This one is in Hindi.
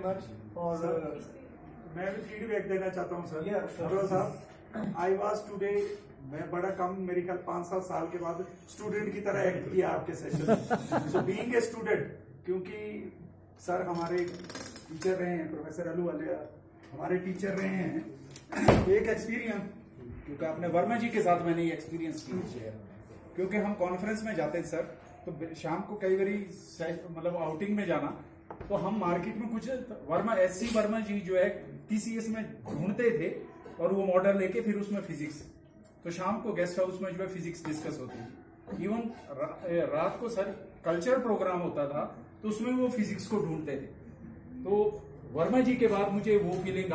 much for. Uh, मैं भी फीडबैक देना चाहता हूँ सर साहब आई वाज टुडे मैं बड़ा कम मेरे ख्याल पाँच सात साल के बाद स्टूडेंट की तरह एक्ट किया आपके session so being a student क्योंकि सर हमारे टीचर रहे हैं प्रोफेसर अलू वाले हमारे टीचर रहे हैं एक एक्सपीरियंस क्योंकि आपने वर्मा जी के साथ मैंने ये एक्सपीरियंस किया क्योंकि हम कॉन्फ्रेंस में जाते हैं सर तो शाम को कई बार मतलब आउटिंग में जाना तो हम मार्केट में कुछ वर्मा एस सी वर्मा जी जो है टीसीएस में ढूंढते थे और वो मॉडल लेके फिर उसमें फिजिक्स तो शाम को गेस्ट हाउस में जो है फिजिक्स डिस्कस होती थी। इवन रा, रात को सर कल्चर प्रोग्राम होता था तो उसमें वो फिजिक्स को ढूंढते थे। तो वर्मा जी के बाद मुझे वो फीलिंग